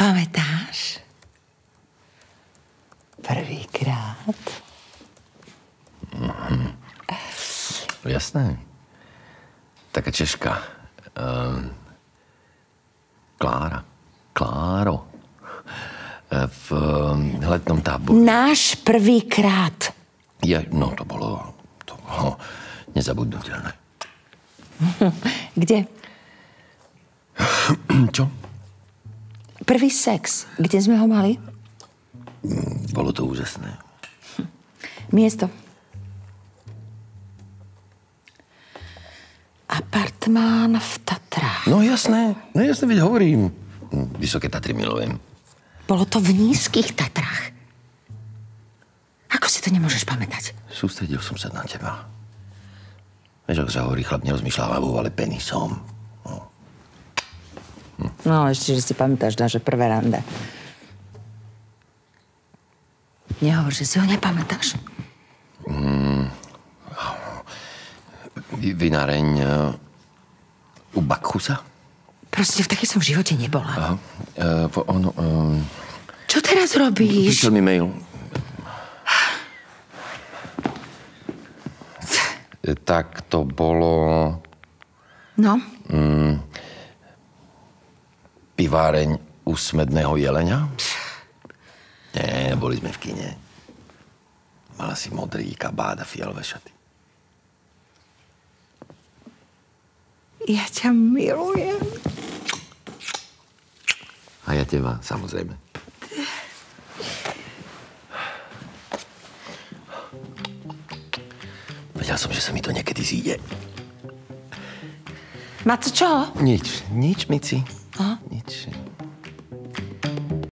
Pamätáš? Prvýkrát. Jasné. Taká Češka. Um, Klára. Kláro. E, V um, letnom tábore. Náš prvýkrát. Ja, no to bolo, to bolo nezabudnutelné. Kde? Čo? Prvý sex. Kde sme ho mali? Bolo to úžasné. Miesto. Apartmán v Tatrách. No jasné, no jasné, veď hovorím. Hm, Vysoké Tatry milujem. Bolo to v nízkych Tatrách. Ako si to nemôžeš pamätať? Sústredil som sa na teba. Vieš, ako sa hovorí, chlap nerozmýšľa hlavou, ale penisom. No, ešte, že si pamätáš naše prvé rande. Nehovor, že si ho nepamätáš. Vy- Vináreň uh, u Bakchusa? Proste v takej som v živote nebola. Aha. Uh, po, ono, um, Čo teraz robíš? prišiel mi mail. Tak to bolo No, piváreň u Smedného jelenia? Nie, boli sme v kine. Mala si modrý kabát a fialové šaty. ja ťa milujem. A ja teba, samozrejme. Vedel som, že sa mi to niekedy zíde. Maco, čo? Nič, nič, Mici. Aha. Nič.